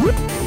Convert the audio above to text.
you